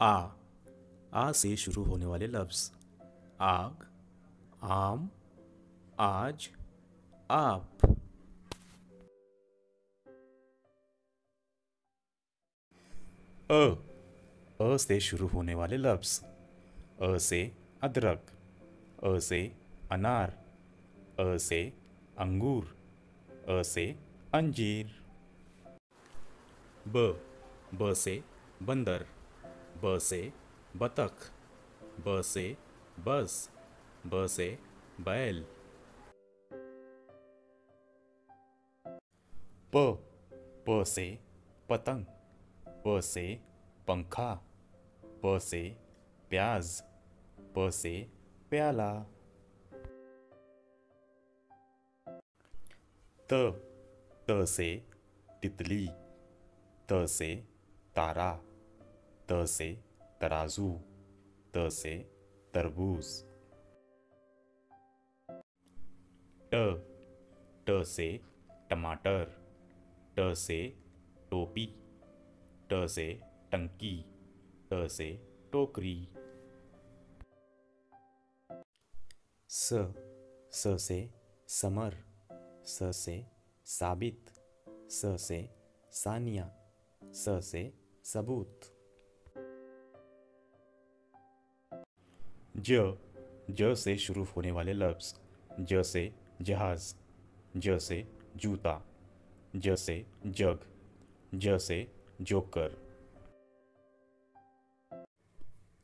आ आ से शुरू होने वाले लफ्ज। आग, आम, आज, आप। अ अ से शुरू होने वाले लफ्ज। अ से अदरक, अ से अनार, अ से अंगूर, अ से अंजीर। ब ब से बंदर। ब से बतख ब से बस ब से बैल। प प से पतंग प से पंखा प से प्याज प से प्याला। त त से तितली त से तारा। त से तराजू, त से तरबूज। ट ट से टमाटर, ट से टोपी, ट से टंकी, ट से टोकरी। स स से समर, स से साबित, स से सानिया, स से सबूत। ज ज से शुरू होने वाले लफ्ज, ज से जहाज़, ज से जूता, ज से जग, ज से जोकर।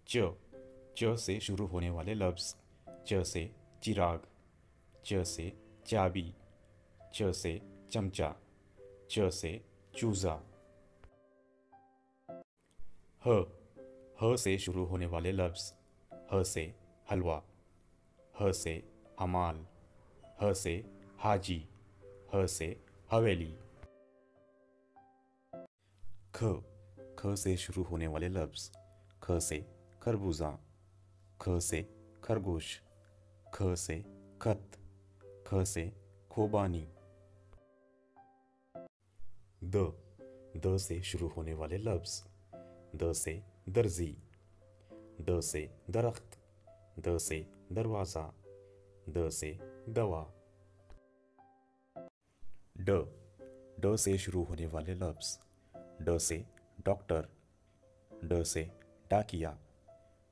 च च से शुरू होने वाले लफ्ज, च से चिराग, च से चाबी, च से चमचा, च से चूजा। ह ह से शुरू होने वाले लफ्ज ह से हलवा, ह से हमाल ह से हाजी, ह से हवेली। ख ख से शुरू होने वाले लफ्ज, ख से खरबूजा, ख से खरगोश, ख से खत, ख से खोबानी। द द से शुरू होने वाले लफ्ज, द से दर्जी। द से दरख्त द से दरवाज़ा द से दवा। ड ड से शुरू होने वाले लफ्ज। ड से डॉक्टर, ड से डाकिया,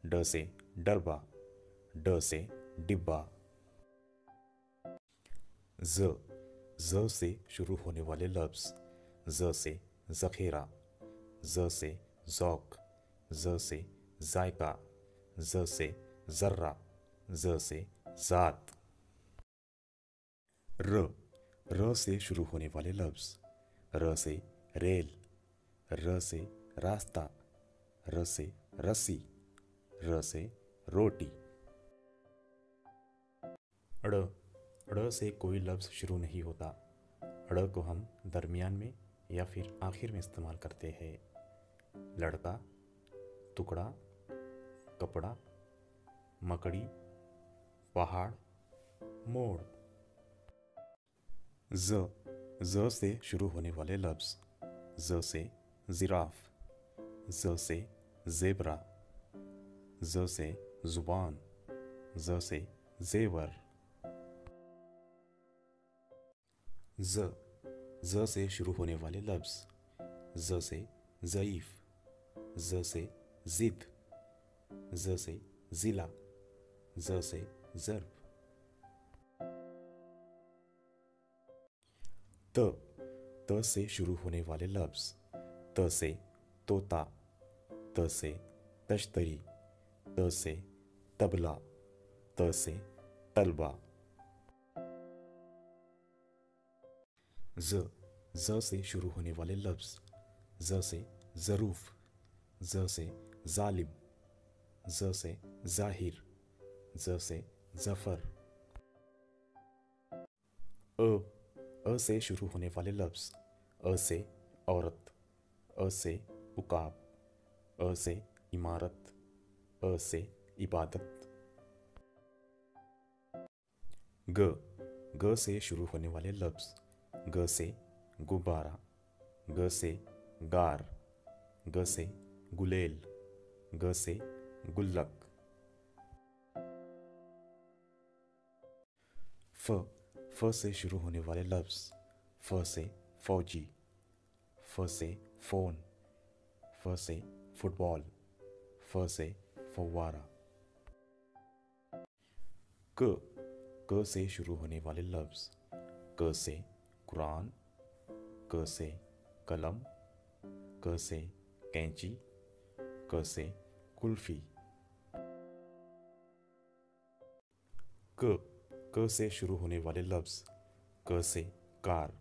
ड से डरबा, ड से डिब्बा। ज ज से शुरू होने वाले लफ्ज। ज से जखेरा, ज से जौक, ज से जायका ज से जर्रा ज से जात र र से शुरू होने वाले लफ्ज। र से रेल। र से रास्ता। र से रस्सी। र से रोटी। अड़ अड़ से कोई लफ्ज़ शुरू नहीं होता। अड़ को हम दरमियान में या फिर आखिर में इस्तेमाल करते हैं। लड़का, टुकड़ा कपड़ा, मकड़ी, पहाड़ मोड़ ज ज से शुरू होने वाले लफ्ज़। ज से जिराफ। ज से जेबरा। ज से ज़ुबान। ज से जेवर। ज ज से शुरू होने वाले लफ्ज। ज से ज़यीफ ज से ज़िद। ज से ज़िला ज से ज़र्ब त त से शुरू होने वाले लफ्ज़. त से तोता त से तश्तरी त से तबला त से तलबा. ज ज से शुरू होने वाले लफ्ज. ज से ज़रूफ ज से जालिम. ज से ज़ाहिर ज से ज़फ़र. अ अ से शुरू होने वाले लफ्ज अ से औरत अ से उकाब अ से इमारत अ से इबादत. ग ग से शुरू होने वाले लफ्ज, ग से गुब्बारा, ग से गार, ग से गुलेल, ग से गुल्लक। फ फ से शुरू होने वाले लफ्ज। फ से फौजी। फ से फ़ोन। फ से फुटबॉल। फ से फवारा क क से शुरू होने वाले लफ्ज। क से कुरान। क से कलम। क से कैंची। क से कुल्फी। क क से शुरू होने वाले लफ्ज, क से कार,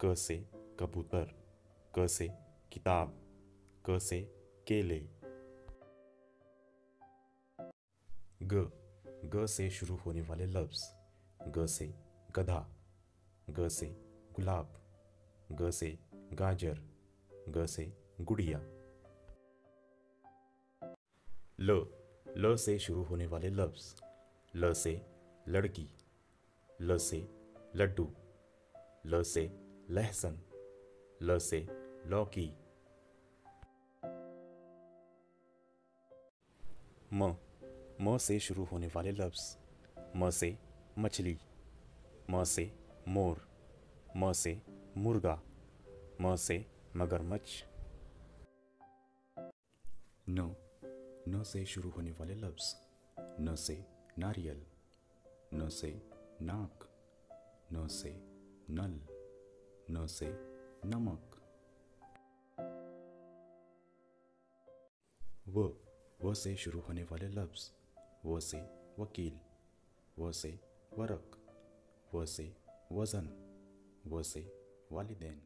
क से कबूतर, क से किताब, क से केले। ग ग से शुरू होने वाले लफ्ज, ग से गधा, ग से गुलाब, ग से गाजर, ग से गुड़िया। ल ल से शुरू होने वाले लफ्ज, ल से लड़की, ल से लड्डू, ल से लहसन, ल से लौकी। म म से शुरू होने वाले लफ्ज, म से मछली, म से मोर, म से मुर्गा, म से मगरमच्छ। न न से शुरू होने वाले लफ्ज, न से नारियल। न से नाक, न से नल, न से नमक। व व से शुरू होने वाले लफ्ज, वो से वकील, वो से वरक, वो से वज़न, वो से वालिदैन।